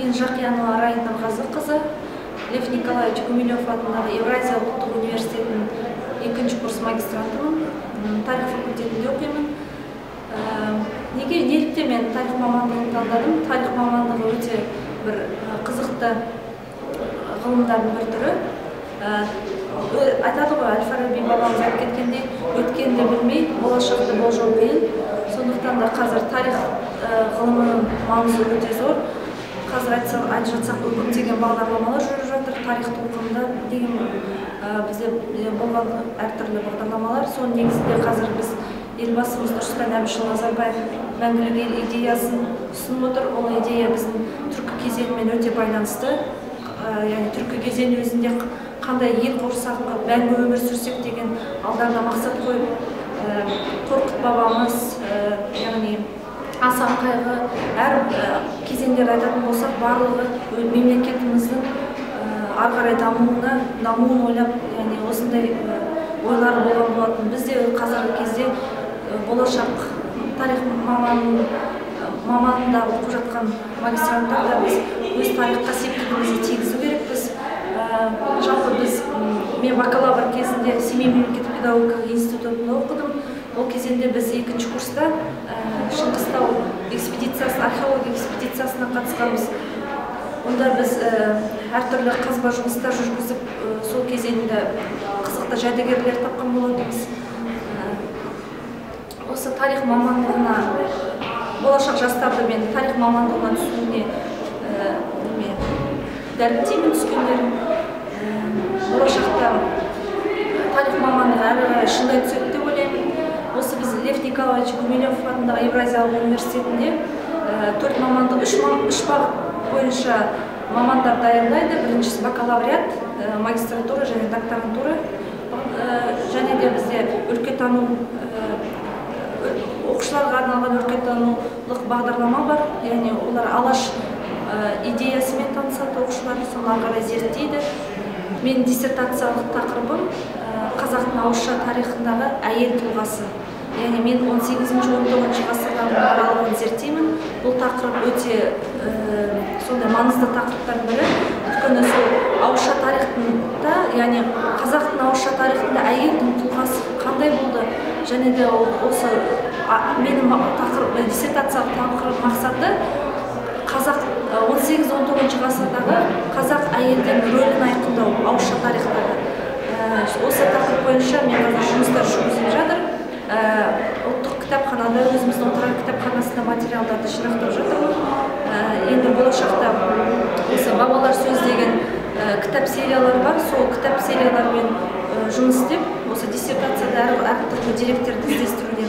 жақиянова райым нұрғазықызы лев николаевич гумилев атындағы евразия ұлттық университетінің екінші курс магистрантымын. Тарих факультетінде оқимын. Ә, неге неліктен мен тарих мамандығын таңдадым? Тарих мамандығы өте бір қызықты ғылымдардың бір түрі. Ә, айтады ғой әл фараби бабамыз айтып кеткендей өткенді білмей болашақты болжау қиын. Сондықтан да қазір тарих ғылымының маңызы өте зор. Қазір айтсақ айтып жатсақ көптеген бағдарламалар жүріп жатыр. Тарих толқынында деген бізде болған әртүрлі бағдарламалар. Соның негізінде қазір біз елбасымыз нұрсұлтан әбішұлы назарбаев мәңгілік ел идеясын ұсынып отыр. Ол идея біздің түркі кезеңімен өте байланысты. Яғни түркі кезеңі өзінде қандай ел құрсақ мәңгі өмір сүрсек деген алдарына мақсат қойып қорқыт бабамыз яғни асан қайғы әр кезеңдерді айтатын болсақ барлығы мемлекетіміздің ары қарай дамуына дамуын ойлап яғни осындай ойлары болған болатын. Біз де қазіргі кезде болашақ тарих маманын маманында оқып жатқан магистранттар да біз өз тарихқа септігімізді тигізу керекпіз. Жалпы біз мен бакалавр кезінде семей мемлекеттік педагогика институтында оқыдым. Ол кезеңде біз екінші курста ә, шыңғыстау экспедициясы археология экспедициясына қатысқанбыз. Онда біз ә, әртүрлі қазба жұмыстар жүргізіп ә, сол кезеңде қызықты жәдігерлер тапқан болатынбыз. Осы тарих мамандығына болашақ жастарды мен тарих мамандығына түсуіне дәріптеймін түскендерін Ә, болашақта тарих мамандығы әрі қарай шыңдай түседі деп ойлаймын осы біз лев николаевич гумилев атындағы евразиялық университетінде төрт мамандық үш, үш бағыт бойынша мамандар даярлайды біріншісі бакалавриат магистратура және докторантура. Және де бізде өлкетану оқушыларға арналған өлкетанулық бағдарлама бар. Яғни олар алаш идеясымен танысады оқушылар соны ары қарай зерттейді. Менің диссертациялық тақырыбым қазақтың ауызша тарихындағы әйел тұлғасы. Яғни мен 18-19 ғасырлардың аралығын зерттеймін. Бұл тақырып өте ә, сондай маңызды тақырыптардың бірі. Өйткені сол ауызша тарихында яғни қазақтың ауызша тарихында әйелдің тұлғасы қандай болды? Және де осы менің тақырып диссертациялық тақырып мақсаты қазақ э, 18-19 ғасырдағы қазақ әйелдің рөлін айқындау ауызша тарихтағы Ә, осы тақырып бойынша мен қазір жұмыстар жүргізіліп жатыр Ә, ұлттық кітапханада өзіміздің отырар кітапханасында материалдарды жинақтап жатырмын. Енді болашақта осы бабалар сөз деген кітап сериялары бар. Сол кітап серияларымен ә, жұмыс істеп осы диссертацияда әр әртүрлі деректерді іздестірудемін